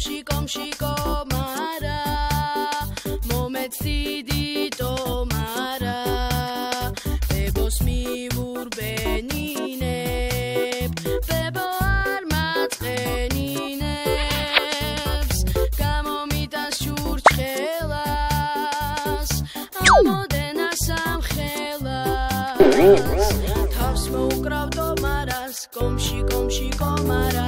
კომში კომში კომარა მომეციდი ტომარა ბებოს მიურბენინებ ბებო არ მაწყენინებს გამომიტანს ჩურჩხელას ამოდენა სამხელას. თავს მოუკრავ ტომარას კომში კომში კომარა